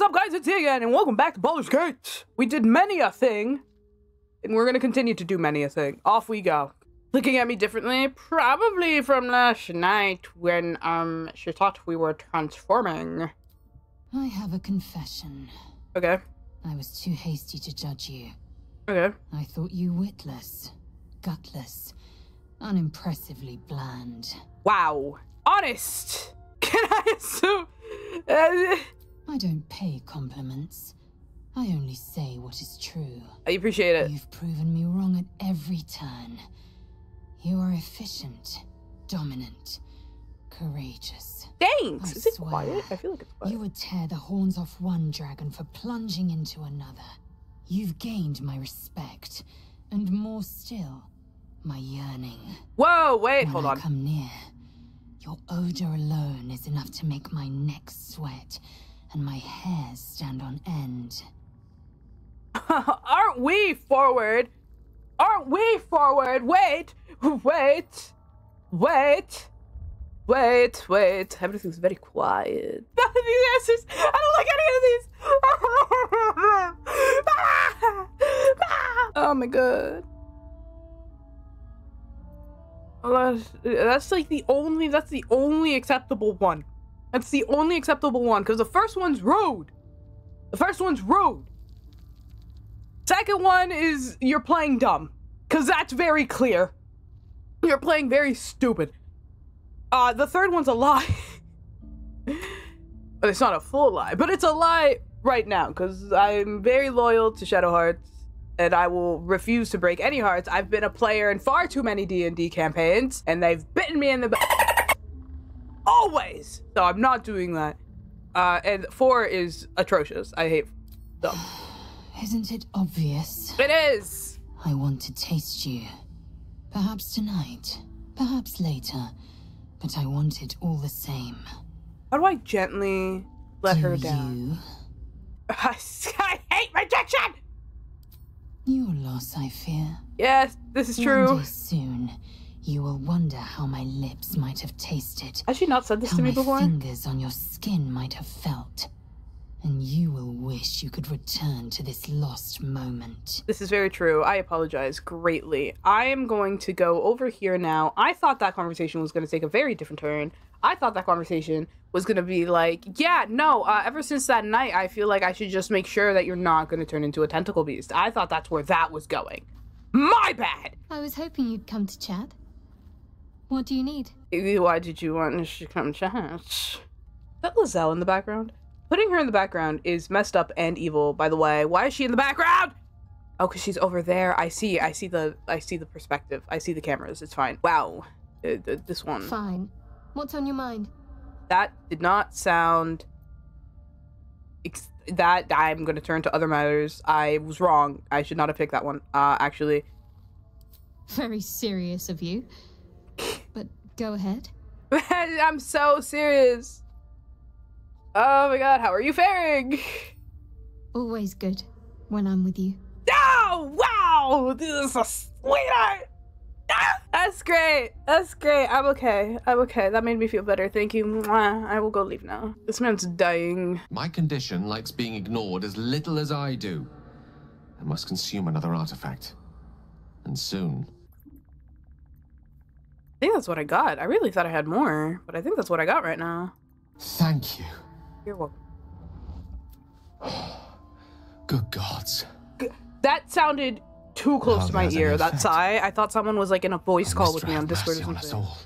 what's up, guys? It's me again, and welcome back to Baldur's Gate. We did many a thing, and we're gonna continue to do many a thing. Off we go. Looking at me differently, probably from last night when um she thought we were transforming. I have a confession. Okay, I was too hasty to judge you. okay. I thought you witless, gutless, unimpressively bland. Wow, honest. Can I assume? Uh, I don't pay compliments. I only say what is true. I appreciate it. You've proven me wrong at every turn. You are efficient, dominant, courageous. Thanks. I Is it quiet? I feel like it's quiet. You would tear the horns off one dragon for plunging into another. You've gained my respect, and more still, my yearning. Whoa, wait, when hold I on. come near, your odor alone is enough to make my neck sweat and my hairs stand on end. Aren't we forward? Aren't we forward? Wait, wait, wait, wait, wait. Everything's very quiet. None of these answers. I don't like any of these. oh my god. Well, That's, that's like the only. That's the only acceptable one. That's the only acceptable one because the first one's rude. The first one's rude. Second one is you're playing dumb. Cause that's very clear. You're playing very stupid. Uh the third one's a lie. it's not a full lie, but it's a lie right now, because I'm very loyal to Shadowheart's, and I will refuse to break any hearts. I've been a player in far too many D&D campaigns, and they've bitten me in the back. Always! So I'm not doing that. Uh, and four is atrocious. I hate them. Isn't it obvious? It is! I want to taste you. Perhaps tonight, perhaps later, but I want it all the same. How do I gently let Do her down? You, I hate rejection! your loss, I fear. Yes, this is One true. day soon, you will wonder how my lips might have tasted, Has she not said this to me before? How my before? fingers on your skin might have felt, and you will wish you could return to this lost moment. This is very true. I apologize greatly. I am going to go over here now. I thought that conversation was going to take a very different turn. I thought that conversation was going to be like, yeah, no, uh, ever since that night, I feel like I should just make sure that you're not going to turn into a tentacle beast. I thought that's where that was going. My bad! I was hoping you'd come to chat. What do you need? Why did you want us to come chat? Is that Lae'zel in the background? Putting her in the background is messed up and evil, by the way. Why is she in the background? Oh, because she's over there. I see. I see the. I see the perspective. I see the cameras. It's fine. Wow. Uh, this one. Fine. What's on your mind? That did not sound. Ex- that I'm going to turn to other matters. I was wrong. I should not have picked that one. Uh, actually. Very serious of you. But go ahead. I'm so serious. Oh my god, how are you faring? Always good when I'm with you. Oh, wow! This is a sweetheart! Ah, That's great. That's great. I'm okay. I'm okay. That made me feel better. Thank you. Mwah. I will go leave now. This man's dying. My condition likes being ignored as little as I do. I must consume another artifact. And soon. I think that's what I got. I really thought I had more, but I think that's what I got right now. Thank you. You're welcome. Good gods. That sounded too close to my ear. That effect. sigh. I thought someone was like in a voice A call with me on Discord or mercy on something. all.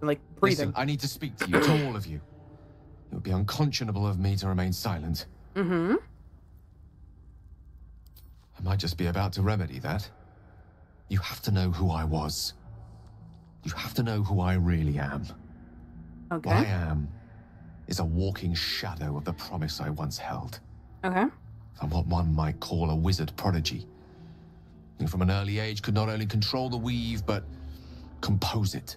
Like breathing. Listen, I need to speak to you, to all of you. It would be unconscionable of me to remain silent. Mm-hmm. I might just be about to remedy that. You have to know who I was. You have to know who I really am. Okay. What I am is a walking shadow of the promise I once held. Okay. I'm what one might call a wizard prodigy. And from an early age could not only control the weave, but compose it.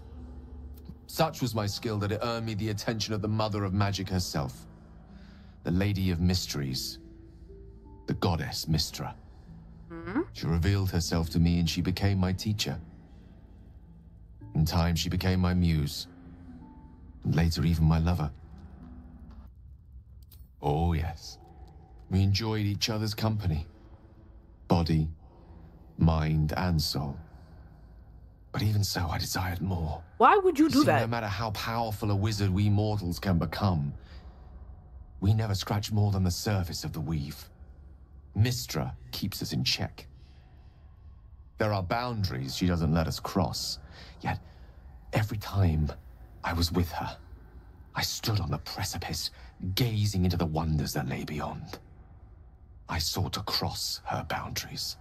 Such was my skill that it earned me the attention of the mother of magic herself, the Lady of Mysteries, the goddess Mystra. Mm-hmm. She revealed herself to me and she became my teacher. In time, she became my muse, and later, even my lover. Oh, yes. We enjoyed each other's company. Body, mind, and soul. But even so, I desired more. Why would you do See, that? No matter how powerful a wizard we mortals can become, we never scratch more than the surface of the weave. Mystra keeps us in check. There are boundaries she doesn't let us cross. Yet, every time I was with her, I stood on the precipice, gazing into the wonders that lay beyond. I sought to cross her boundaries.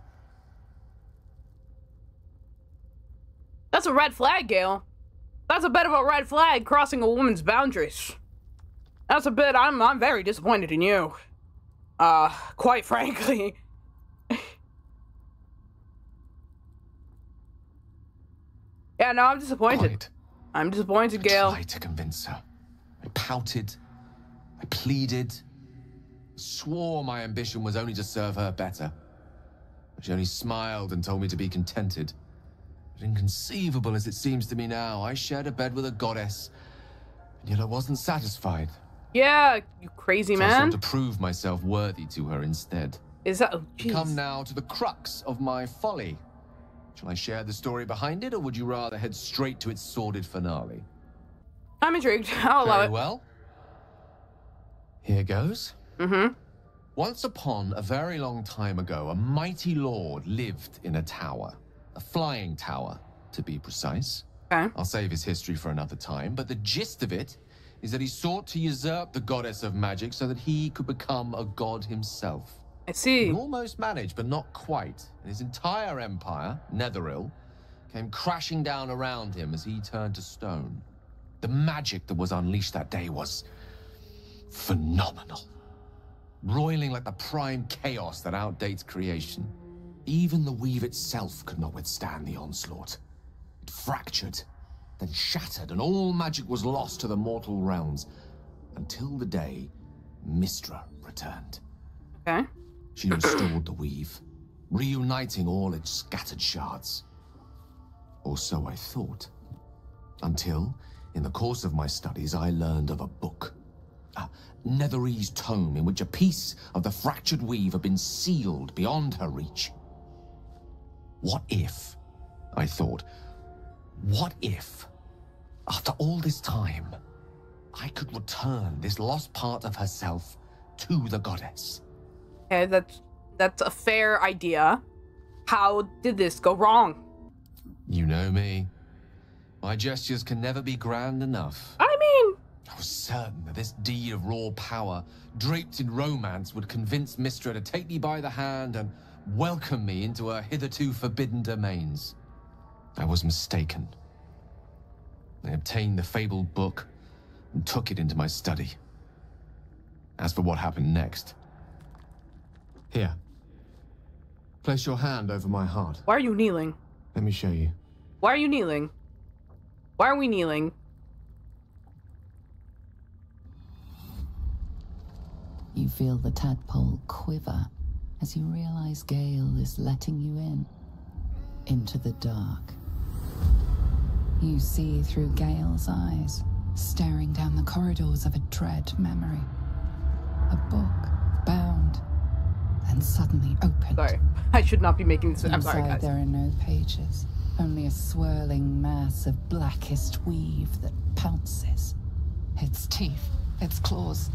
That's a red flag, Gale. That's a bit of a red flag crossing a woman's boundaries. That's a bit I'm I'm very disappointed in you. Uh, quite frankly. Yeah, no, I'm disappointed. I'm disappointed, Gale. I tried to convince her. I pouted. I pleaded. Swore my ambition was only to serve her better. She only smiled and told me to be contented. But inconceivable as it seems to me now, I shared a bed with a goddess, and yet I wasn't satisfied. Yeah, you crazy So I man. sought to prove myself worthy to her instead. Is that? Oh, Come now to the crux of my folly. Shall I share the story behind it, or would you rather head straight to its sordid finale? I'm intrigued. I'll allow Very it. well. Here goes. Mm-hmm. Once upon a very long time ago, a mighty lord lived in a tower. A flying tower, to be precise. Okay. I'll save his history for another time, but the gist of it is that he sought to usurp the goddess of magic so that he could become a god himself. I see. He almost managed, but not quite. And his entire empire, Netheril, came crashing down around him as he turned to stone. The magic that was unleashed that day was phenomenal. Roiling like the prime chaos that outdates creation. Even the weave itself could not withstand the onslaught. It fractured, then shattered, and all magic was lost to the mortal realms until the day Mystra returned. Okay. She restored the weave, reuniting all its scattered shards. Or so I thought. Until, in the course of my studies, I learned of a book. A Netherese tome in which a piece of the fractured weave had been sealed beyond her reach. What if, I thought, what if, after all this time, I could return this lost part of herself to the goddess? Okay, that's that's a fair idea. How did this go wrong? You know me. My gestures can never be grand enough. I mean, I was certain that this deed of raw power, draped in romance, would convince Mystra to take me by the hand and welcome me into her hitherto forbidden domains. I was mistaken. I obtained the fabled book and took it into my study. As for what happened next, here. Place your hand over my heart. why are you kneeling? Let me show you. Why are you kneeling? Why are we kneeling? You feel the tadpole quiver as you realize Gale is letting you in. Into the dark. You see through Gale's eyes, staring down the corridors of a dread memory. A book, bound, and suddenly opened. Sorry, I should not be making this. I'm sorry, Inside guys. there are no pages, only a swirling mass of blackest weave that pounces. Its teeth, its claws,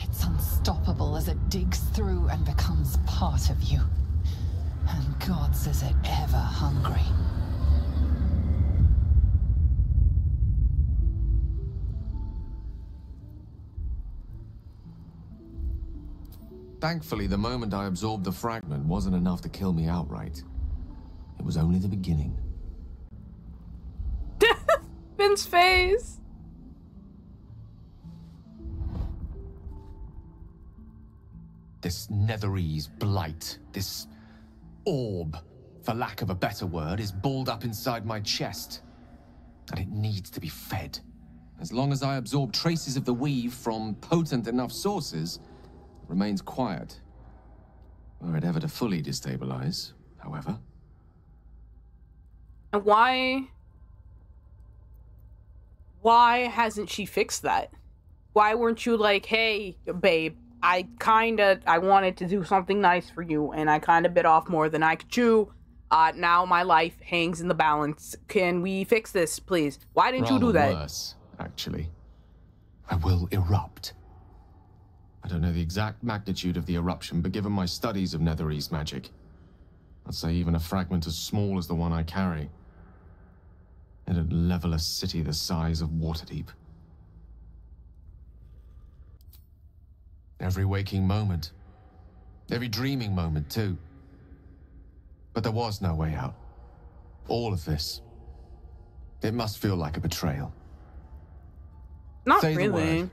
it's unstoppable as it digs through and becomes part of you. And God says it ever hungry. Thankfully, the moment I absorbed the fragment wasn't enough to kill me outright. It was only the beginning. Finn's face. This Netherese blight, this orb, for lack of a better word, is balled up inside my chest. And it needs to be fed. As long as I absorb traces of the weave from potent enough sources, it remains quiet. Were it ever to fully destabilize, however. And why? Why hasn't she fixed that? Why weren't you like, hey, babe, I kind of I wanted to do something nice for you, and I kind of bit off more than I could chew. Uh, now my life hangs in the balance. Can we fix this, please? Why didn't you do that? worse, actually. I will erupt. I don't know the exact magnitude of the eruption, but given my studies of Netherese magic, I'd say even a fragment as small as the one I carry, it'd level a city the size of Waterdeep. Every waking moment. Every dreaming moment, too. But there was no way out. All of this. It must feel like a betrayal. Not Say the word,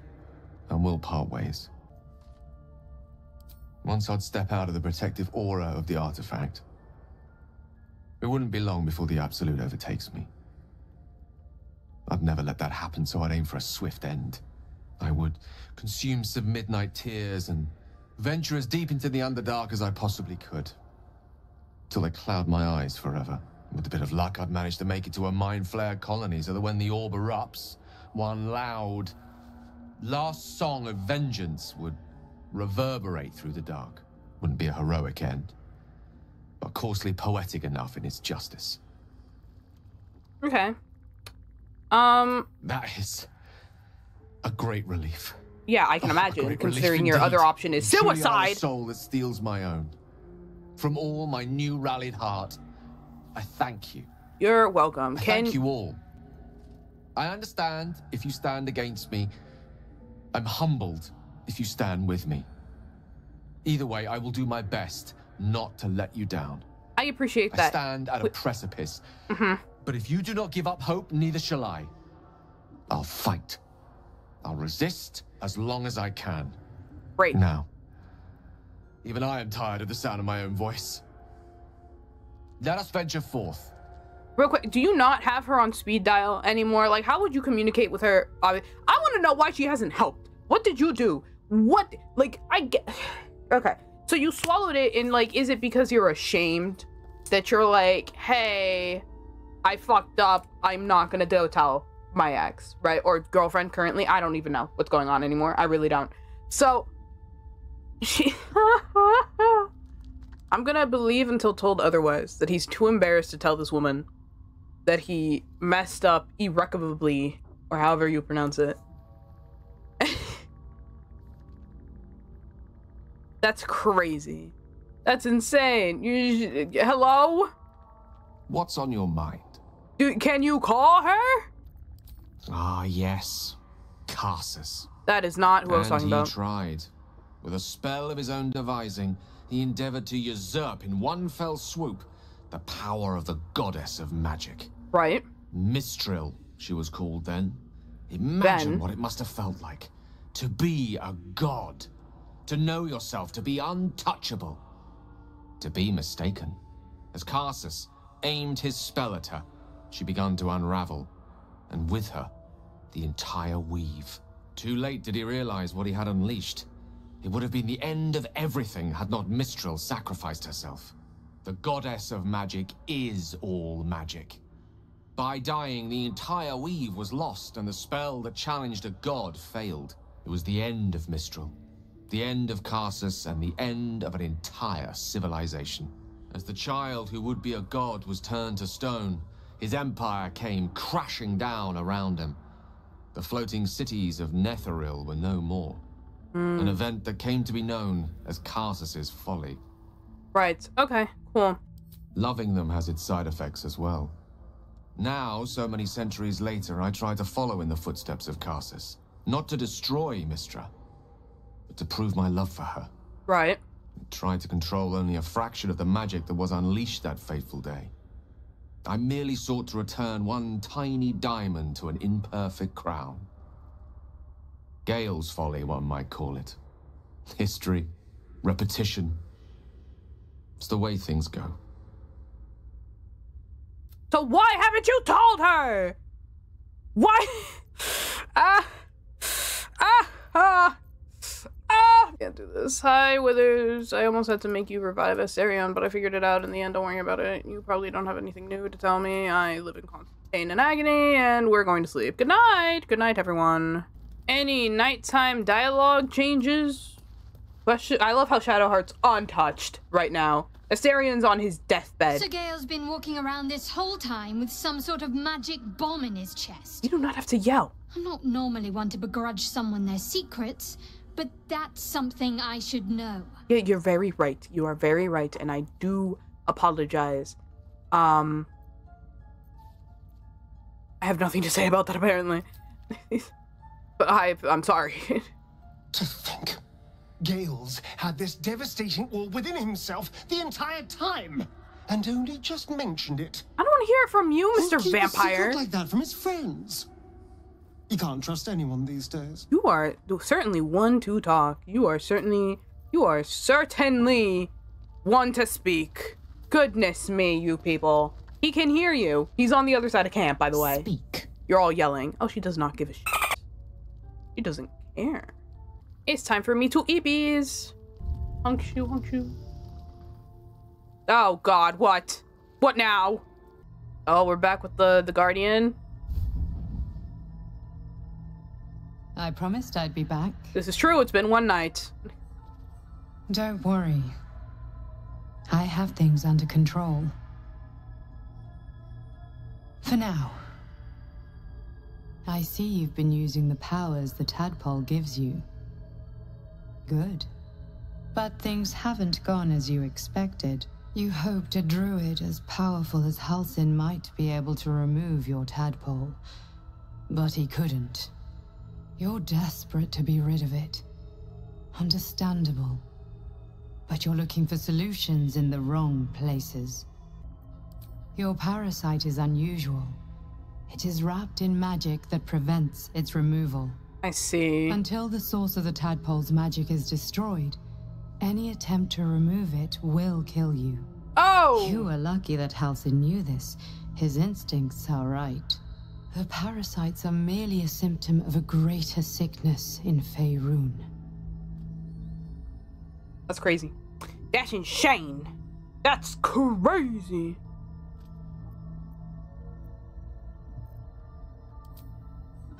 and we'll part ways. Once I'd step out of the protective aura of the artifact, it wouldn't be long before the Absolute overtakes me. I'd never let that happen, so I'd aim for a swift end. I would consume some midnight tears and venture as deep into the Underdark as I possibly could. Till they cloud my eyes forever. With a bit of luck, I'd manage to make it to a mind flayer colony so that when the orb erupts, one loud, last song of vengeance would reverberate through the dark. Wouldn't be a heroic end, but coarsely poetic enough in its justice. Okay. Um. That is a great relief. Yeah, I can Oh, imagine, considering your other option is You truly are a suicide. soul that steals my own. From all my new rallied heart, I thank you. You're welcome. Can thank you all. I understand if you stand against me. I'm humbled if you stand with me. Either way, I will do my best not to let you down. I appreciate I that. stand at a Wait- precipice. Mhm. But if you do not give up hope, neither shall I. I'll fight. I'll resist as long as I can. Right. Now, even I am tired of the sound of my own voice. Let us venture forth. Real quick, do you not have her on speed dial anymore? Like, how would you communicate with her? I, I want to know why she hasn't helped. What did you do? What, like, I get. Okay, so you swallowed it, and like, is it because you're ashamed that you're like, hey, I fucked up. I'm not gonna go tell my ex, right, or girlfriend currently. I don't even know what's going on anymore. I really don't. So, she. I'm gonna believe until told otherwise that he's too embarrassed to tell this woman that he messed up irrecoverably, or however you pronounce it. That's crazy. That's insane. You, hello? What's on your mind? Do, can you call her? Ah, yes. Karsus. That is not who I was and talking he about. tried. With a spell of his own devising, he endeavored to usurp in one fell swoop the power of the goddess of magic. right. Mystryl, she was called then. Imagine Then? what it must have felt like to be a god, to know yourself, to be untouchable, to be mistaken. As Karsus aimed his spell at her, she began to unravel, and with her, the entire weave. Too late did he realize what he had unleashed. It would have been the end of everything had not Mystryl sacrificed herself. The goddess of magic is all magic. By dying, the entire weave was lost, and the spell that challenged a god failed. It was the end of Mystryl, the end of Karsus, and the end of an entire civilization. As the child who would be a god was turned to stone, his empire came crashing down around him. The floating cities of Netheril were no more. Hmm. An event that came to be known as Karsus's folly. Right. Okay. Cool. Loving them has its side effects as well. Now, so many centuries later, I try to follow in the footsteps of Karsus. Not to destroy Mystra, but to prove my love for her. Right. I tried to control only a fraction of the magic that was unleashed that fateful day. I merely sought to return one tiny diamond to an imperfect crown. Gale's folly, one might call it. History, repetition. It's the way things go. So why haven't you told her? Why? Ah, ah, ah, ah. Can't do this. Hi, Withers. I almost had to make you revive Astarion, but I figured it out in the end. Don't worry about it. You probably don't have anything new to tell me. I live in constant pain and agony, and we're going to sleep. Good night. Good night, everyone. Any nighttime dialogue changes? Sh- I love how Shadowheart's untouched right now. Astarion's on his deathbed. Gale's been walking around this whole time with some sort of magic bomb in his chest. You do not have to yell. I'm not normally one to begrudge someone their secrets, but that's something I should know. Yeah, you're very right. You are very right, and I do apologize. Um, I have nothing to say about that apparently, but I I'm sorry. To think, Gale's had this devastating all within himself the entire time, and only just mentioned it. I don't want to hear it from you, Who'd Mister keep a secret Vampire. like that from his friends. You can't trust anyone these days. You are certainly one to talk. You are certainly you are certainly one to speak. Goodness me, you people. He can hear you. He's on the other side of camp, by the way. Speak. You're all yelling. Oh, she does not give a shit. She doesn't care. It's time for me to eebies. Honk shoe, honk shoe. Oh god, what? What now? Oh, we're back with the the guardian. I promised I'd be back. This is true. It's been one night. Don't worry. I have things under control. For now. I see you've been using the powers the tadpole gives you. Good. But things haven't gone as you expected. You hoped a druid as powerful as Halsin might be able to remove your tadpole. But he couldn't. You're desperate to be rid of it. Understandable. But you're looking for solutions in the wrong places. Your parasite is unusual. It is wrapped in magic that prevents its removal. I see. Until the source of the tadpole's magic is destroyed, any attempt to remove it will kill you. Oh! You are lucky that Halsin knew this. His instincts are right. The parasites are merely a symptom of a greater sickness in Faerun. That's crazy. That's insane. That's crazy.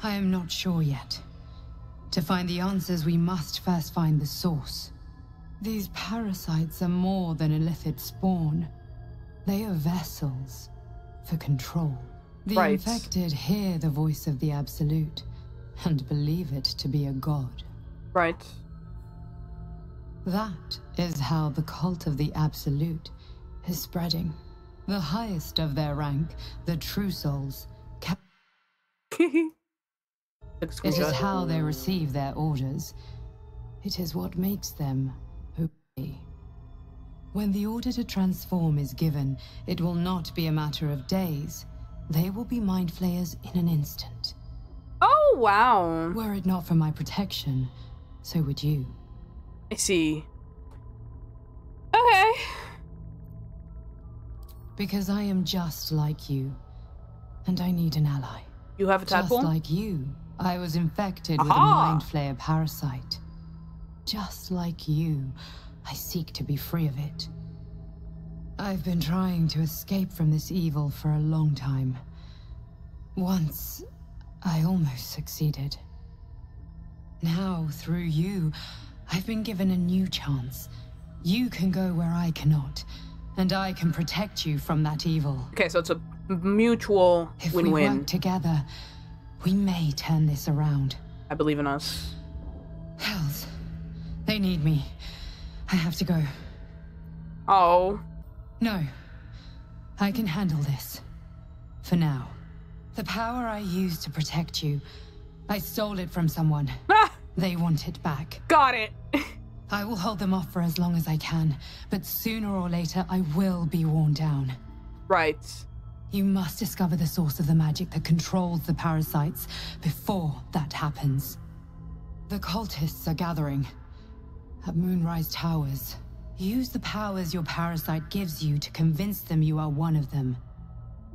I am not sure yet. To find the answers, we must first find the source. These parasites are more than illithid spawn. They are vessels for control. The Right. infected hear the voice of the Absolute and believe it to be a god. Right. That is how the cult of the Absolute is spreading. The highest of their rank, the True Souls, It is how they receive their orders. It is what makes them obey. When the order to transform is given, it will not be a matter of days. They will be mind flayers in an instant. Oh, wow. Were it not for my protection, so would you. I see. Okay. Because I am just like you. And I need an ally. You have a Just like you, I was infected with a mind flayer parasite. Just like you, I seek to be free of it. I've been trying to escape from this evil for a long time. Once, I almost succeeded. Now, through you, I've been given a new chance. You can go where I cannot, and I can protect you from that evil. Okay, so it's a mutual If we win-win. work together, we may turn this around. I believe in us. Hells, they need me. I have to go. Oh. No, I can handle this. For now. The power I used to protect you, I stole it from someone. Ah! They want it back. Got it. I will hold them off for as long as I can, but sooner or later I will be worn down. right. You must discover the source of the magic that controls the parasites before that happens. The cultists are gathering at Moonrise Towers. Use the powers your parasite gives you to convince them you are one of them.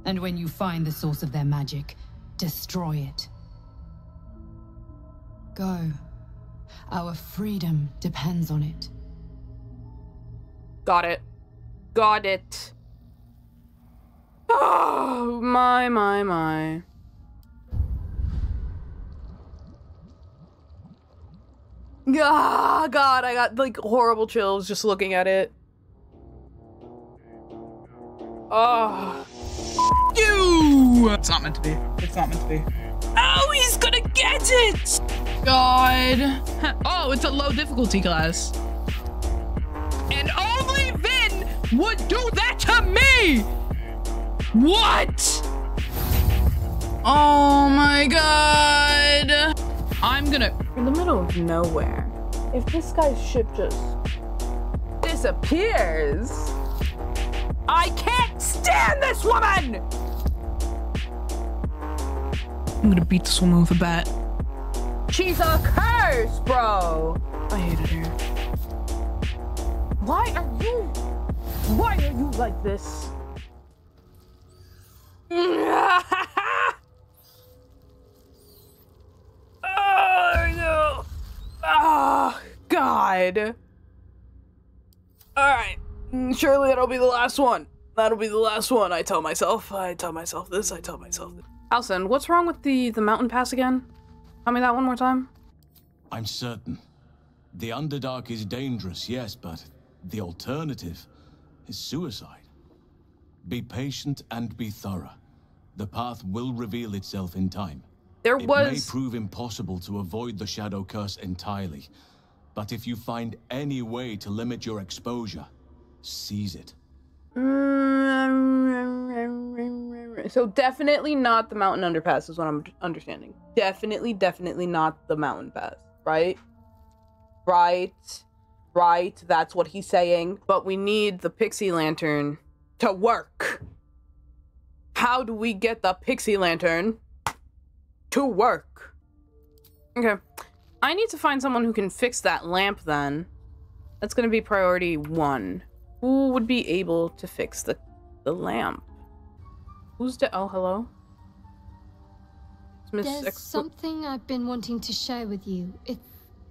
And when you find the source of their magic, destroy it. Go. Our freedom depends on it. Got it. Got it. Oh, my, my, my. Ah, God, I got like horrible chills just looking at it. Oh. You! It's not meant to be. It's not meant to be. Oh, he's gonna get it! God. Oh, it's a low difficulty class. And only Vin would do that to me! What? Oh my god. I'm gonna. In the middle of nowhere. If this guy's ship just disappears, I can't stand this woman! I'm gonna beat this woman with a bat. She's a curse, bro! I hated her. Why are you. Why are you like this? God! Alright, surely that'll be the last one. That'll be the last one, I tell myself. I tell myself this, I tell myself this. Halsin, what's wrong with the, the mountain pass again? Tell me that one more time. I'm certain. The Underdark is dangerous, yes, but the alternative is suicide. Be patient and be thorough. The path will reveal itself in time. There It was. may prove impossible to avoid the Shadow Curse entirely, but if you find any way to limit your exposure, seize it. So definitely not the mountain underpass is what I'm understanding. Definitely, definitely not the mountain pass, right? Right, right. That's what he's saying. But we need the pixie lantern to work. How do we get the pixie lantern to work? Okay. I need to find someone who can fix that lamp then. That's gonna be priority one. Who would be able to fix the the lamp? Who's the oh hello? Miss There's Ex- something I've been wanting to share with you. If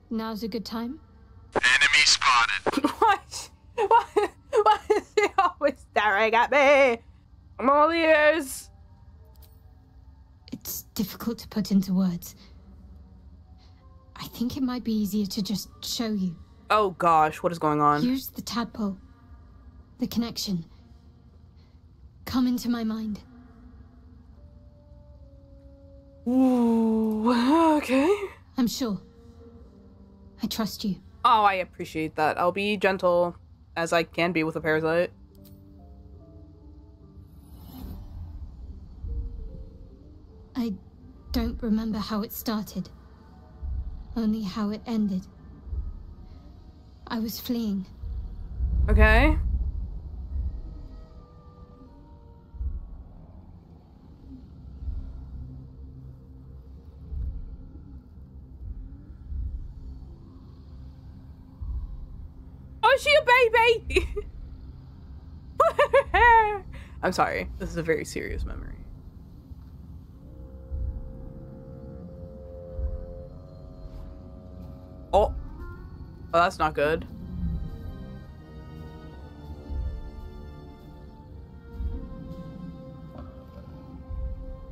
now's a good time. Enemy spotted. what? What? Why is he always staring at me? I'm all ears. It's difficult to put into words. I think it might be easier to just show you. Oh gosh, what is going on? Here's the tadpole. The connection. Come into my mind. Ooh, okay. I'm sure. I trust you. Oh, I appreciate that. I'll be gentle as I can be with a parasite. I don't remember how it started, only how it ended. I was fleeing. Okay. Oh, she a baby? I'm sorry. This is a very serious memory. Oh, that's not good.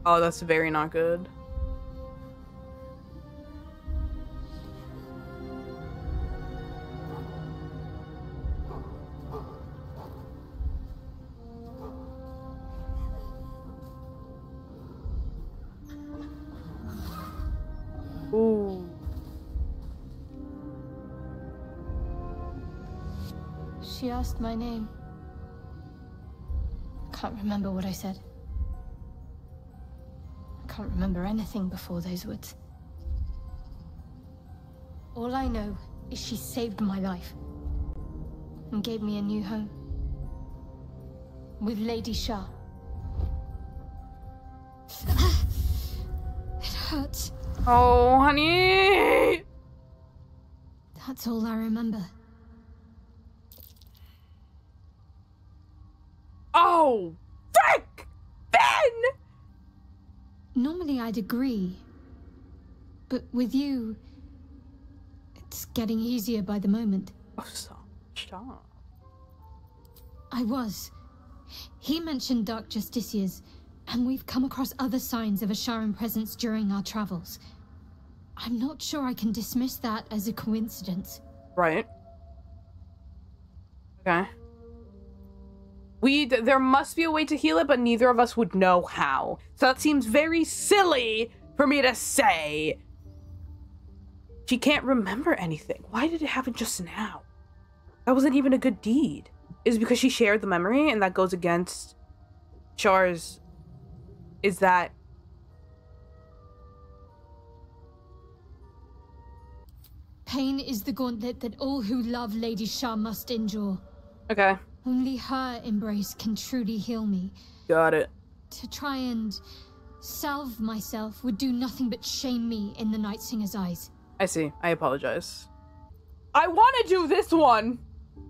Oh, that's very not good. Asked my name. I can't remember what I said. I can't remember anything before those words. All I know is she saved my life and gave me a new home with Lady Shar. it hurts. Oh, honey. That's all I remember. Oh, frick! Ben! Normally I'd agree. But with you, it's getting easier by the moment. Oh, stop. Stop. I was. He mentioned Dark Justiciars, and we've come across other signs of a Sharran presence during our travels. I'm not sure I can dismiss that as a coincidence. Right. Okay. We there must be a way to heal it, but neither of us would know how. So that seems very silly for me to say. She can't remember anything. Why did it happen just now? That wasn't even a good deed. Is it because she shared the memory and that goes against Shar's is that Pain is the gauntlet that all who love Lady Shar must endure. Okay. Only her embrace can truly heal me. Got it. To try and salve myself would do nothing but shame me in the Nightsinger's eyes. I see. I apologize. I want to do this one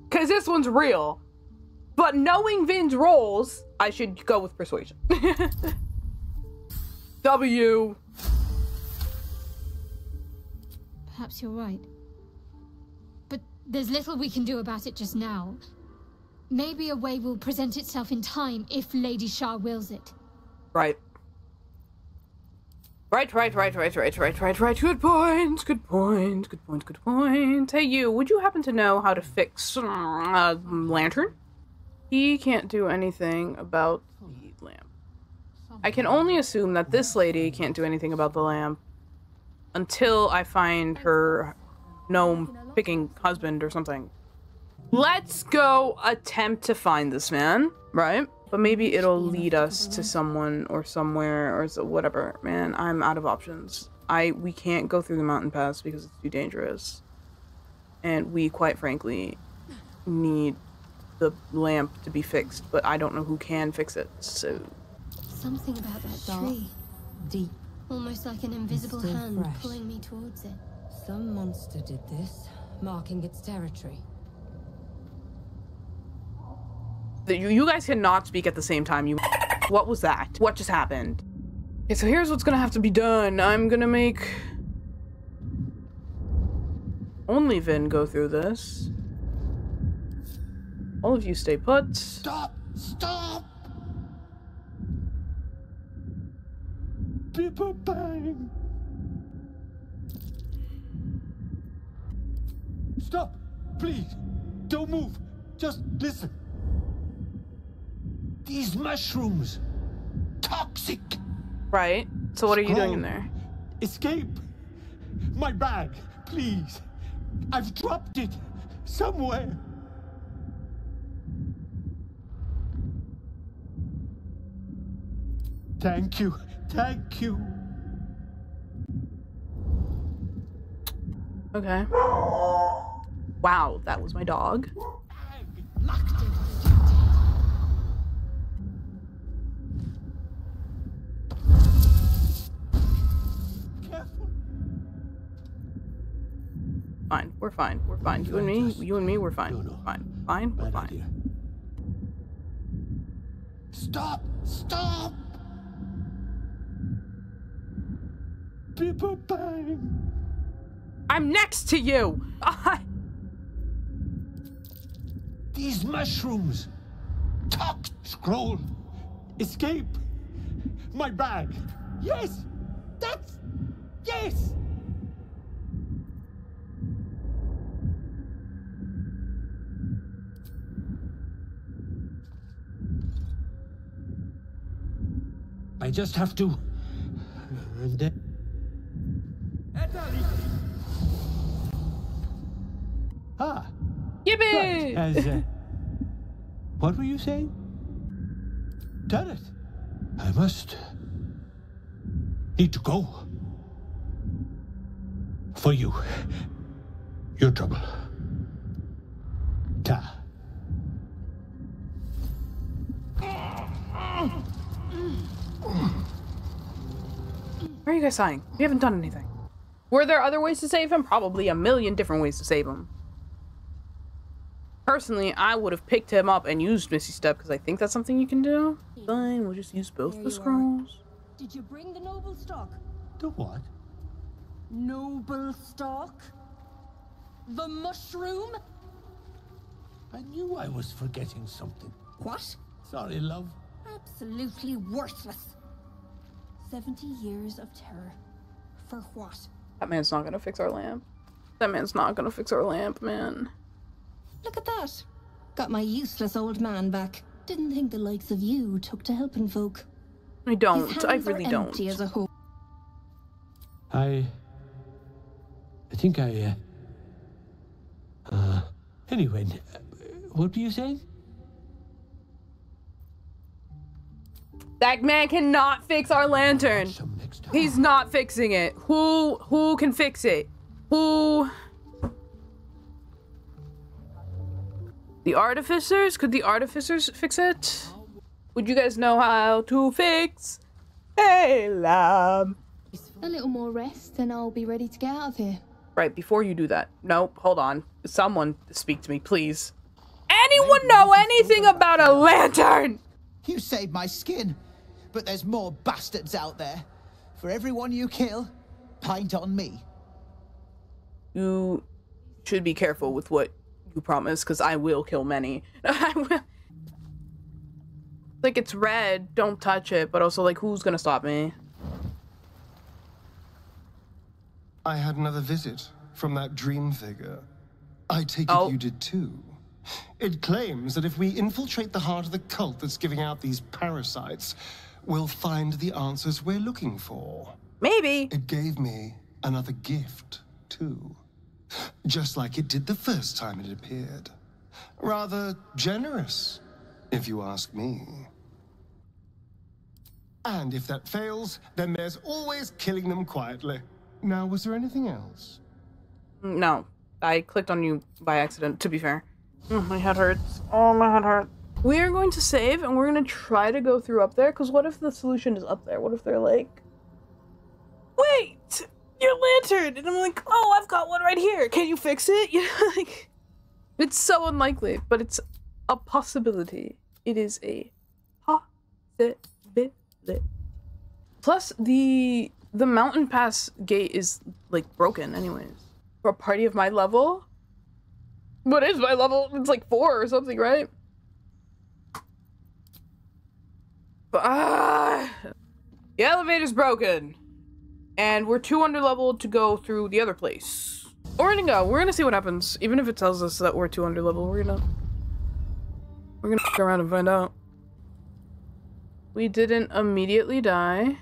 because this one's real. But knowing Vin's rolls, I should go with persuasion. w. Perhaps you're right. But there's little we can do about it just now. Maybe a way will present itself in time if Lady Shar wills it. Right. Right, right, right, right, right, right, right, right. Good point. Good point. Good point. Good point. Hey, you. Would you happen to know how to fix uh, lantern? He can't do anything about the lamp. I can only assume that this lady can't do anything about the lamp until I find her gnome picking husband or something. Let's go attempt to find this man, right? But maybe it'll lead us to someone or somewhere or so, whatever. Man, I'm out of options. I we can't go through the mountain pass because it's too dangerous. And we quite frankly need the lamp to be fixed, but I don't know who can fix it. So Something about that Dark, tree. deep. Almost like an invisible hand fresh. pulling me towards it. Some monster did this, marking its territory. The- you, guys cannot speak at the same time. You, what was that? What just happened? Okay, so here's what's gonna have to be done. I'm gonna make only Vin go through this. All of you stay put. Stop! Stop! Pippa Bang! Stop! Please! Don't move! Just listen! These mushrooms! Toxic! Right. So what are you doing in there? Escape! My bag! Please! I've dropped it! Somewhere! Thank you! Thank you! Okay. Wow, that was my dog. We're fine. We're fine. You and me. You and me. We're fine. We're fine. Fine. We're fine. Stop! Stop! Bang! I'm next to you. I- These mushrooms! Talk! Scroll! Escape! My bag! Yes! That's... Yes! I just have to... And then... Ah! Yippee! Right, as, uh, what were you saying? Done it. I must need to go. For you. Your trouble. Are you guys sighing? We haven't done anything. Were there other ways to save him? Probably a million different ways to save him. Personally, I would have picked him up and used Misty Step because I think that's something you can do. Fine, we'll just use both Here the you are. scrolls. Did you bring the noblestalk? The what? Noble stock? The mushroom? I knew I was forgetting something. What? Sorry, love. Absolutely worthless. 70 years of terror. For what? That man's not gonna fix our lamp. That man's not gonna fix our lamp, man. Look at that. Got my useless old man back. Didn't think the likes of you took to helping folk. I don't. I really don't. empty as a whole. I. I think I. Uh. uh anyway, uh, what were you saying? That man cannot fix our lantern. He's not fixing it. Who who can fix it? Who The artificers? Could the artificers fix it? Would you guys know how to fix a lamp? A little more rest and I'll be ready to get out of here. Right, before you do that. Nope, hold on. Someone speak to me, please. Anyone know anything about a lantern? You saved my skin, but there's more bastards out there. For everyone you kill, pint on me. You should be careful with what you promise, because I will kill many. I will. Like, it's red, don't touch it, but also, like, who's gonna stop me? I had another visit from that dream figure. I take Oh. it you did too. It claims that if we infiltrate the heart of the cult that's giving out these parasites, we'll find the answers we're looking for. Maybe. It gave me another gift, too. Just like it did the first time it appeared. Rather generous, if you ask me. And if that fails, then there's always killing them quietly. Now, was there anything else? No. I clicked on you by accident, to be fair. Oh, my head hurts. Oh, my head hurts. We are going to save, and we're going to try to go through up there, because what if the solution is up there? What if they're like, wait, your lantern! And I'm like, oh, I've got one right here. Can you fix it? You know, like, it's so unlikely, but it's a possibility. It is a possibility. Plus, the the mountain pass gate is like broken, anyways. For a party of my level, what is my level? It's like four or something, right? Ah, the elevator's broken, and we're too under leveled to go through the other place. We're gonna go. We're gonna see what happens. Even if it tells us that we're too under level, we're gonna we're gonna go around and find out. We didn't immediately die.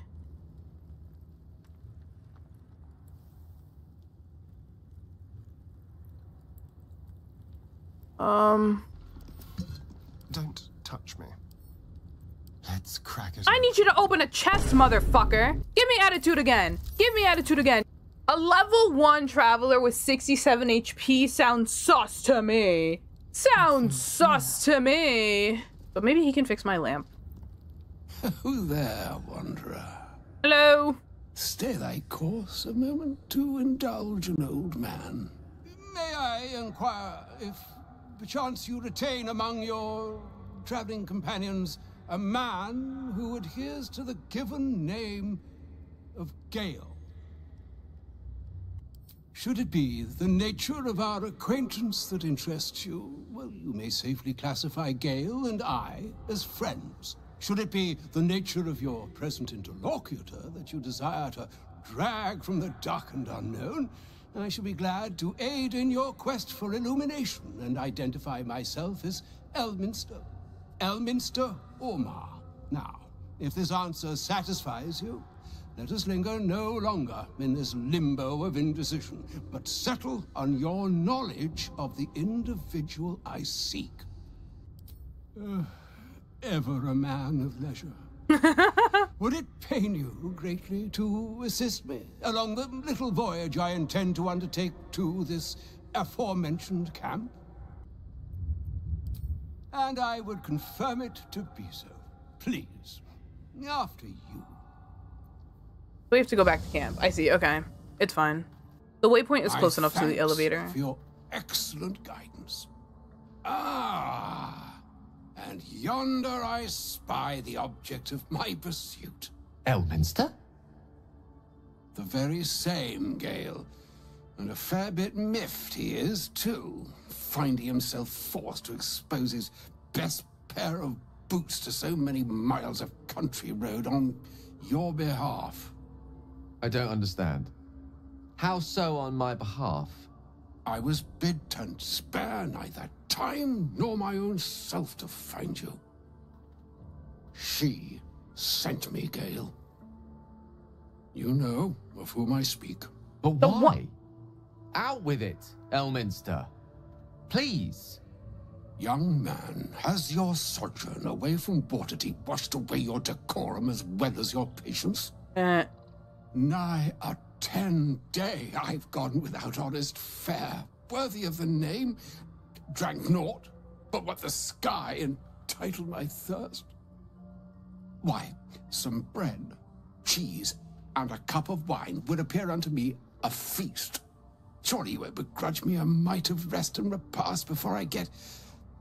Um, Don't touch me. Let's crack it. I need you to open a chest, motherfucker. Give me attitude again. Give me attitude again. A level 1 traveler with 67 HP sounds sus to me. Sounds sus to me. But maybe he can fix my lamp. Who there, wanderer? Hello? Stay thy course a moment to indulge an old man. May I inquire if perchance you retain among your traveling companions a man who adheres to the given name of Gale? Should it be the nature of our acquaintance that interests you, well, you may safely classify Gale and I as friends. Should it be the nature of your present interlocutor that you desire to drag from the dark and unknown, I shall be glad to aid in your quest for illumination and identify myself as Elminster. Elminster Aumar. Now, if this answer satisfies you, let us linger no longer in this limbo of indecision, but settle on your knowledge of the individual I seek. Uh, ever a man of leisure. Would it pain you greatly to assist me along the little voyage I intend to undertake to this aforementioned camp? And I would confirm it to be so. Please, after you. We have to go back to camp. I see. Okay. It's fine. The waypoint is close enough to the elevator. For your excellent guidance. Ah, and yonder I spy the object of my pursuit. Elminster? The very same, Gale. And a fair bit miffed he is, too, finding himself forced to expose his best pair of boots to so many miles of country road on your behalf. I don't understand. How so on my behalf? I was bid to spare neither time nor my own self to find you. She sent me, Gale. You know of whom I speak. But why? Out with it, Elminster. Please. Young man, has your sojourn away from Waterdeep washed away your decorum as well as your patience? Uh. Nigh a ten day I've gone without honest fare, worthy of the name. Drank naught, but what the sky entitled my thirst. Why, some bread, cheese, and a cup of wine would appear unto me a feast. Surely you won't begrudge me a mite of rest and repast before I get,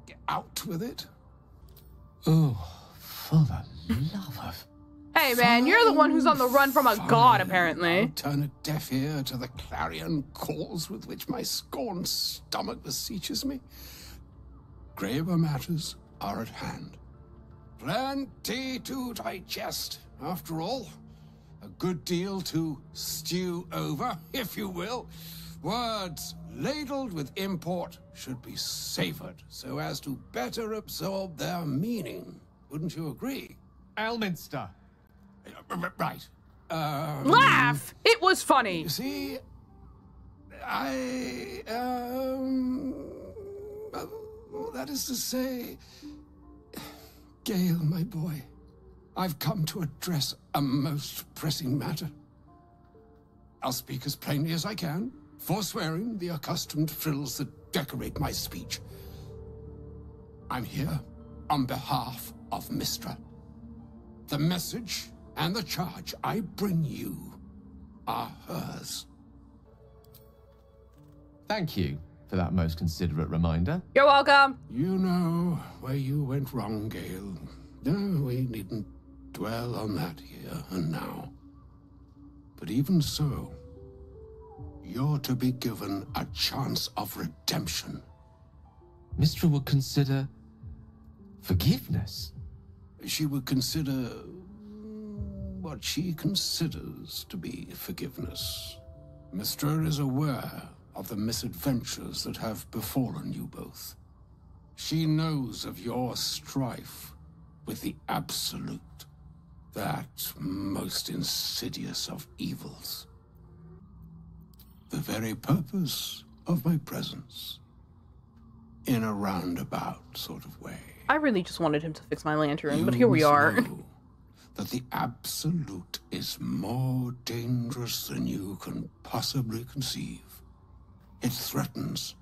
get out with it? Oh, for the love of... Hey man, you're the one who's on the run from a god, apparently. I Turn a deaf ear to the clarion calls with which my scorned stomach beseeches me. Graver matters are at hand. Plenty to digest, after all. A good deal to stew over, if you will. Words ladled with import should be savored so as to better absorb their meaning. Wouldn't you agree? Elminster. Right. Um, Laugh! It was funny. You see, I um, well, that is to say, Gale, my boy, I've come to address a most pressing matter. I'll speak as plainly as I can, forswearing the accustomed frills that decorate my speech. I'm here on behalf of Mystra. The message and the charge I bring you are hers. Thank you for that most considerate reminder. You're welcome. You know where you went wrong, Gale. No, we needn't dwell on that here and now. But even so, you're to be given a chance of redemption. Mystra would consider forgiveness. She would consider what she considers to be forgiveness. Mystra is aware of the misadventures that have befallen you both. She knows of your strife with the Absolute, that most insidious of evils. The very purpose of my presence, in a roundabout sort of way. I really just wanted him to fix my lantern, but here we are. That the Absolute is more dangerous than you can possibly conceive. It threatens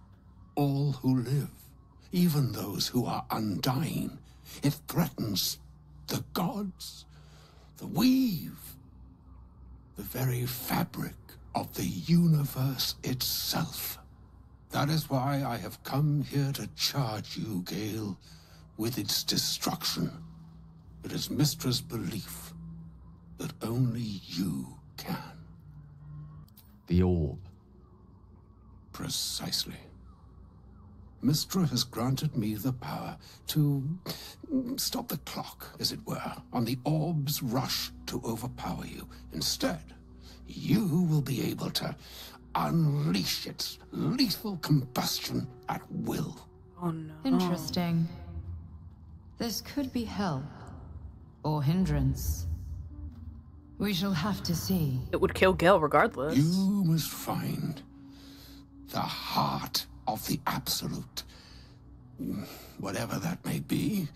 all who live, even those who are undying. It threatens the gods, the weave, the very fabric of the universe itself. That is why I have come here to charge you, Gale, with its destruction. It is Mystra's belief that only you can. The orb. Precisely. Mystra has granted me the power to stop the clock, as it were, on the orb's rush to overpower you. Instead, you will be able to unleash its lethal combustion at will. Oh no. Interesting. This could be help. Or hindrance. We shall have to see. It would kill Gil regardless. You must find the heart of the Absolute, whatever that may be,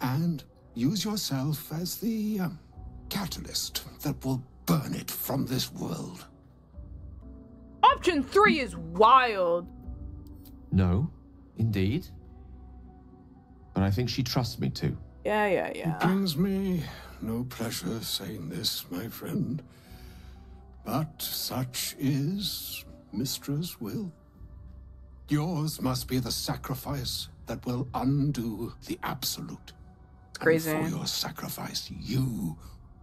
and use yourself as the um, catalyst that will burn it from this world. Option three is wild. No, indeed. But I think she trusts me to. Yeah, yeah, It yeah. brings me no pleasure saying this, my friend, but such is Mystra's will. Yours must be the sacrifice that will undo the Absolute. It's crazy. And for your sacrifice, you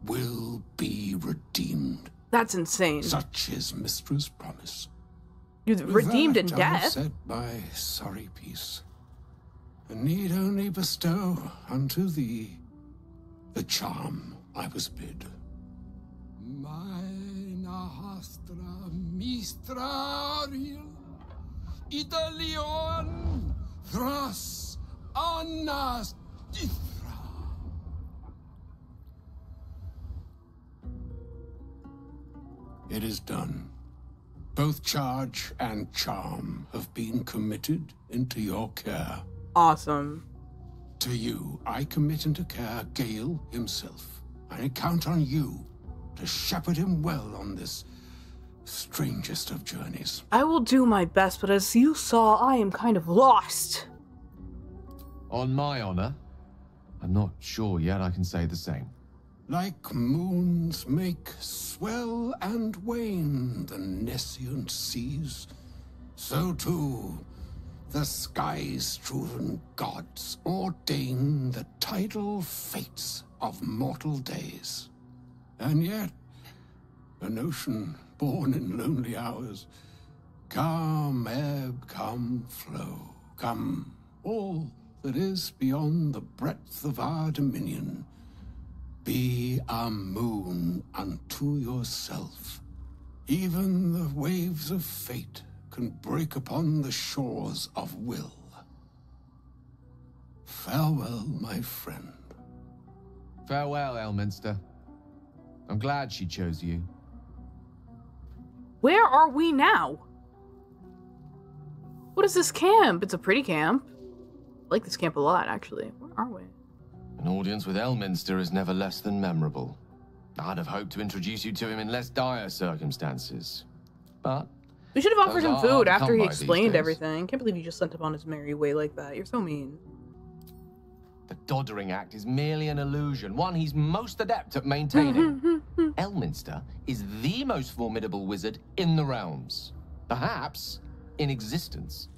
will be redeemed. That's insane. Such is Mystra's promise. You're redeemed in that, I death. said my sorry piece, and need only bestow unto thee the charm I was bid. Mistraril Italion thras annas It is done. Both charge and charm have been committed into your care. Awesome. To you, I commit into care Gale himself. I count on you to shepherd him well on this strangest of journeys. I will do my best, but as you saw, I am kind of lost. On my honor, I'm not sure yet I can say the same. Like moons make swell and wane the nescient seas, so too the sky-strewn gods ordain the tidal fates of mortal days. And yet, an ocean born in lonely hours, come ebb, come flow, come all that is beyond the breadth of our dominion. Be a moon unto yourself. Even the waves of fate can break upon the shores of will. Farewell, my friend. Farewell, Elminster. I'm glad she chose you. Where are we now? What is this camp? It's a pretty camp. I like this camp a lot, actually. Where are we? An audience with Elminster is never less than memorable. I'd have hoped to introduce you to him in less dire circumstances. But We should have offered him food after he explained everything. Can't believe you just sent him on his merry way like that. You're so mean. the Doddering Act is merely an illusion, one he's most adept at maintaining. Elminster is the most formidable wizard in the realms. Perhaps in existence.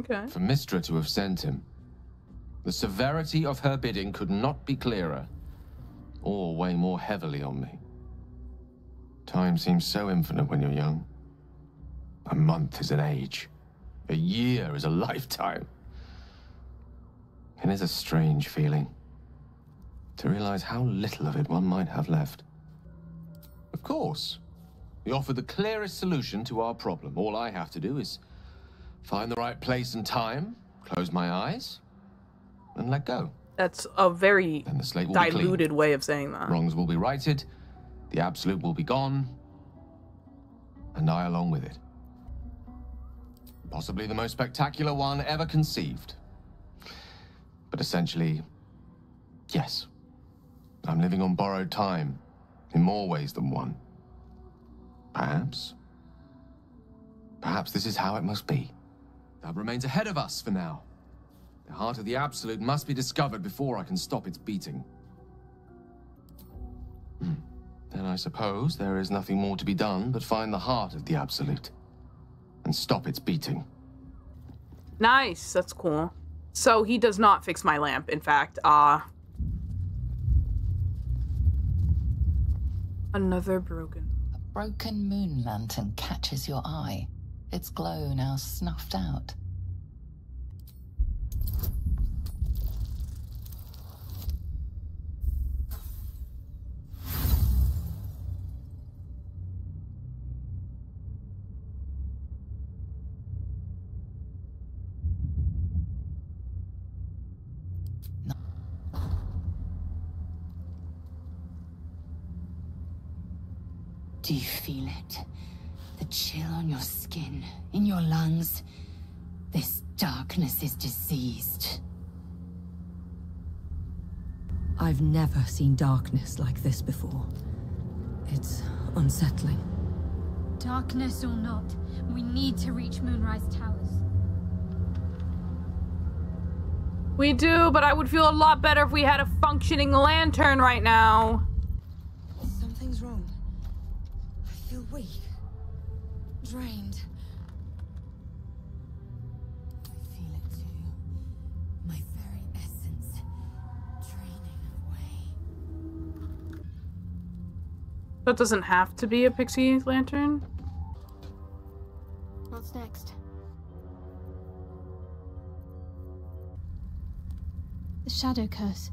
Okay. For Mystra to have sent him, the severity of her bidding could not be clearer, or weigh more heavily on me. Time seems so infinite when you're young. A month is an age. A year is a lifetime. It is a strange feeling to realize how little of it one might have left. Of course, we offer the clearest solution to our problem. All I have to do is find the right place and time, close my eyes, and let go. That's a very the slate will be clean. diluted way of saying that. Wrongs will be righted, the absolute will be gone, and I along with it. Possibly the most spectacular one ever conceived. But essentially, yes. I'm living on borrowed time, in more ways than one. Perhaps. Perhaps this is how it must be. That remains ahead of us for now. The heart of the Absolute must be discovered before I can stop its beating. Hmm. Then I suppose there is nothing more to be done but find the heart of the Absolute and stop its beating. Nice. That's cool. So he does not fix my lamp. In fact, uh another broken. A Broken moon lantern catches your eye, its glow now snuffed out. Do you feel it? The chill on your skin, in your lungs. This darkness is diseased. I've never seen darkness like this before. It's unsettling. Darkness or not, we need to reach Moonrise Towers. We do, but I would feel a lot better if we had a functioning lantern right now. Something's wrong. I feel weak. Drained. That doesn't have to be a pixie lantern. What's next? The Shadow Curse.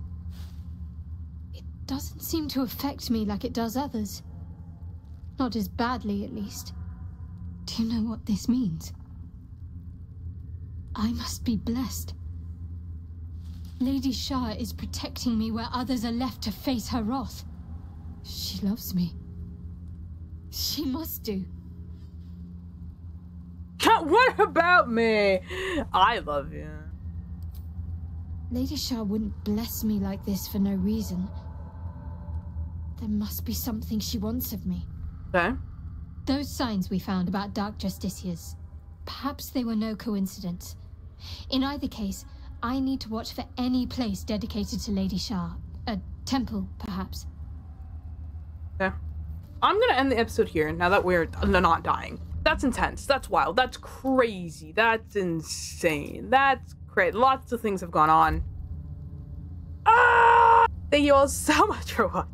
It doesn't seem to affect me like it does others. Not as badly, at least. Do you know what this means? I must be blessed. Lady Shar is protecting me where others are left to face her wrath. She loves me. She must do. what about me? I love you. Lady Shar wouldn't bless me like this for no reason. There must be something she wants of me. Okay. Those signs we found about Dark Justiciars, perhaps they were no coincidence. In either case, I need to watch for any place dedicated to Lady Shar. A temple, perhaps. Yeah. I'm gonna end the episode here now that we're not dying. That's intense. That's wild. That's crazy. That's insane. That's great. Lots of things have gone on. Ah! Thank you all so much for watching.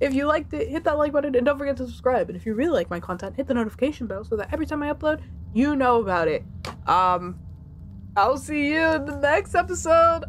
If you liked it, hit that like button and don't forget to subscribe. And if you really like my content, hit the notification bell so that every time I upload, you know about it. Um, I'll see you in the next episode.